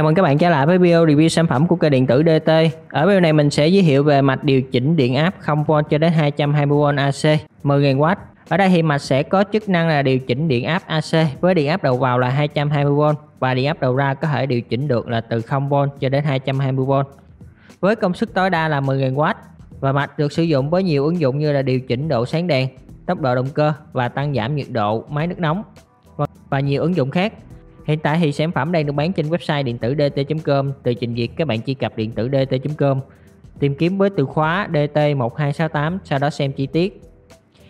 Chào mừng các bạn trở lại với video review sản phẩm của cây điện tử DT. Ở video này mình sẽ giới thiệu về mạch điều chỉnh điện áp 0V cho đến 220V AC 10.000W. Ở đây thì mạch sẽ có chức năng là điều chỉnh điện áp AC với điện áp đầu vào là 220V và điện áp đầu ra có thể điều chỉnh được là từ 0V cho đến 220V. Với công suất tối đa là 10.000W và mạch được sử dụng với nhiều ứng dụng như là điều chỉnh độ sáng đèn, tốc độ động cơ và tăng giảm nhiệt độ máy nước nóng và nhiều ứng dụng khác. Hiện tại thì sản phẩm đang được bán trên website điện tử dt.com. Từ trình duyệt các bạn truy cập điện tử dt.com, tìm kiếm với từ khóa DT1268 sau đó xem chi tiết.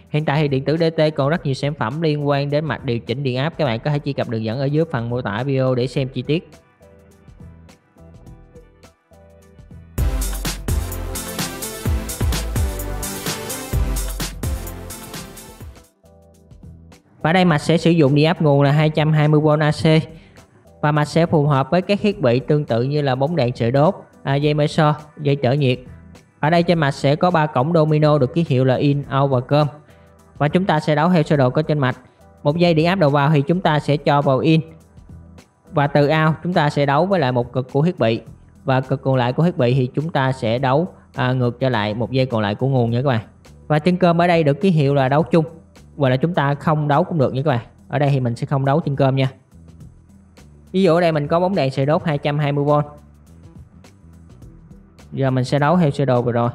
Hiện tại thì điện tử DT còn rất nhiều sản phẩm liên quan đến mạch điều chỉnh điện áp các bạn có thể truy cập đường dẫn ở dưới phần mô tả video để xem chi tiết. Và đây mạch sẽ sử dụng điện áp nguồn là 220V AC và mạch sẽ phù hợp với các thiết bị tương tự như là bóng đèn sợi đốt, à, dây meso, dây trở nhiệt. Ở đây trên mạch sẽ có ba cổng domino được ký hiệu là in, out và com. Và chúng ta sẽ đấu theo sơ đồ có trên mạch. Một dây điện áp đầu vào thì chúng ta sẽ cho vào in. Và từ out chúng ta sẽ đấu với lại một cực của thiết bị. Và cực còn lại của thiết bị thì chúng ta sẽ đấu à, ngược trở lại một dây còn lại của nguồn nha các bạn. Và chân cơm ở đây được ký hiệu là đấu chung. Và là chúng ta không đấu cũng được nha các bạn. Ở đây thì mình sẽ không đấu trên cơm nha. Ví dụ ở đây mình có bóng đèn sợi đốt 220V giờ mình sẽ đấu theo sơ đồ vừa rồi.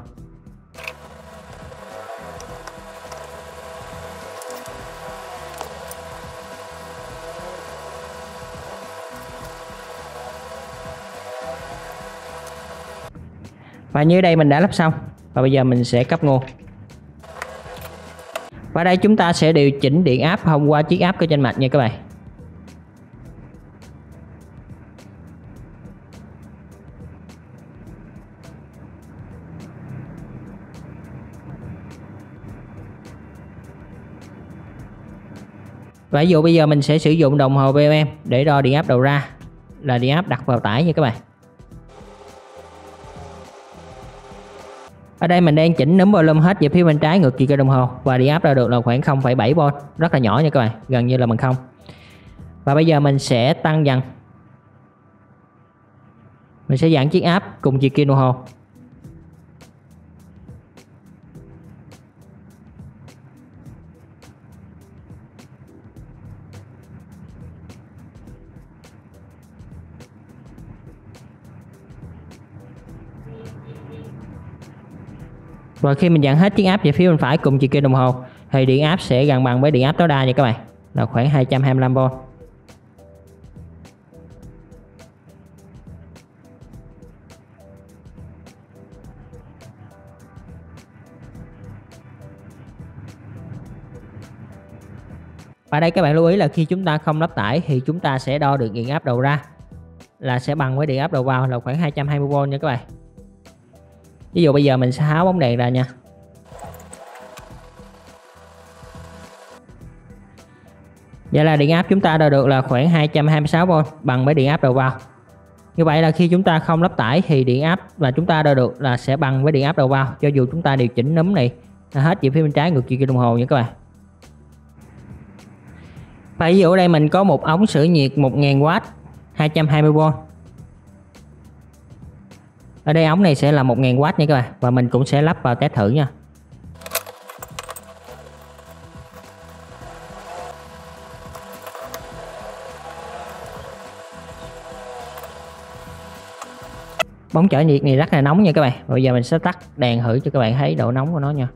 Và như đây mình đã lắp xong. Và bây giờ mình sẽ cấp nguồn và đây chúng ta sẽ điều chỉnh điện áp thông qua chiếc áp cơ trên mạch nha các bạn. Và ví dụ bây giờ mình sẽ sử dụng đồng hồ BM để đo điện áp đầu ra, là điện áp đặt vào tải nha các bạn. Ở đây mình đang chỉnh núm volume hết về phía bên trái ngược chiều cái đồng hồ và điện áp ra được là khoảng 0,7V rất là nhỏ nha các bạn gần như là bằng không. Và bây giờ mình sẽ tăng dần. Mình sẽ giảm chiếc áp cùng chiều kim đồng hồ. Và khi mình dặn hết chiếc áp về phía bên phải cùng chiều kim đồng hồ, thì điện áp sẽ gần bằng với điện áp tối đa nha các bạn. Là khoảng 225V Và đây các bạn lưu ý là khi chúng ta không lắp tải thì chúng ta sẽ đo được điện áp đầu ra, là sẽ bằng với điện áp đầu vào là khoảng 220V nha các bạn ví dụ bây giờ mình sẽ tháo bóng đèn ra nha Vậy là điện áp chúng ta đo được là khoảng 226V bằng với điện áp đầu vào. Như vậy là khi chúng ta không lắp tải thì điện áp mà chúng ta đo được là sẽ bằng với điện áp đầu vào, cho dù chúng ta điều chỉnh núm này hết về phía bên trái, ngược chiều kim đồng hồ nha các bạn. Và ví dụ ở đây mình có một ống sưởi nhiệt 1000W 220V ở đây ống này sẽ là 1000W nha các bạn. Và mình cũng sẽ lắp vào test thử nha. Bóng chở nhiệt này rất là nóng nha các bạn. Bây giờ mình sẽ tắt đèn thử cho các bạn thấy độ nóng của nó nha.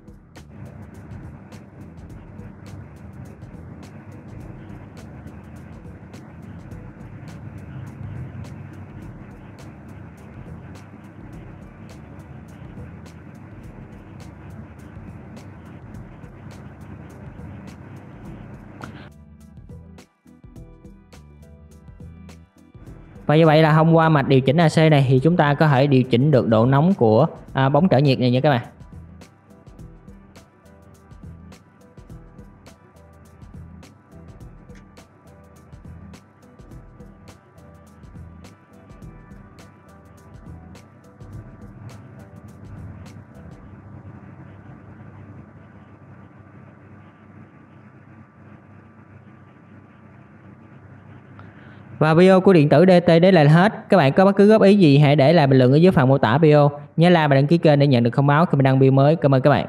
Và như vậy là thông qua mạch điều chỉnh AC này thì chúng ta có thể điều chỉnh được độ nóng của à, bóng trở nhiệt này nha các bạn. Và video của điện tử DT đến là hết. Các bạn có bất cứ góp ý gì hãy để lại bình luận ở dưới phần mô tả video. Nhớ like và đăng ký kênh để nhận được thông báo khi mình đăng video mới. Cảm ơn các bạn.